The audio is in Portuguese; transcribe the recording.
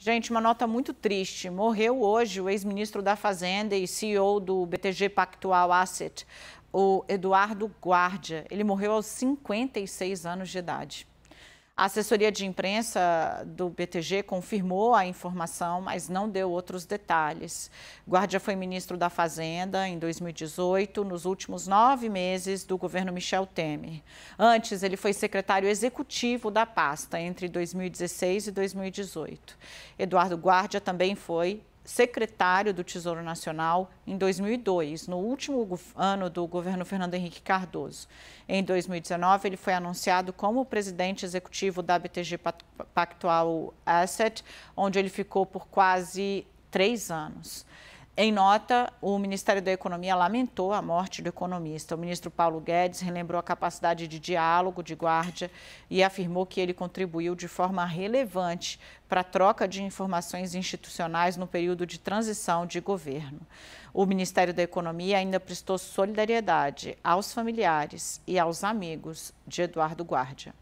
Gente, uma nota muito triste. Morreu hoje o ex-ministro da Fazenda e CEO do BTG Pactual Asset, o Eduardo Guardia. Ele morreu aos 56 anos de idade. A assessoria de imprensa do BTG confirmou a informação, mas não deu outros detalhes. Guardia foi ministro da Fazenda em 2018, nos últimos nove meses do governo Michel Temer. Antes, ele foi secretário executivo da pasta entre 2016 e 2018. Eduardo Guardia também foi secretário do Tesouro Nacional em 2002, no último ano do governo Fernando Henrique Cardoso. Em 2019, ele foi anunciado como presidente executivo da BTG Pactual Asset, onde ele ficou por quase três anos. Em nota, o Ministério da Economia lamentou a morte do economista. O ministro Paulo Guedes relembrou a capacidade de diálogo de Guardia e afirmou que ele contribuiu de forma relevante para a troca de informações institucionais no período de transição de governo. O Ministério da Economia ainda prestou solidariedade aos familiares e aos amigos de Eduardo Guardia.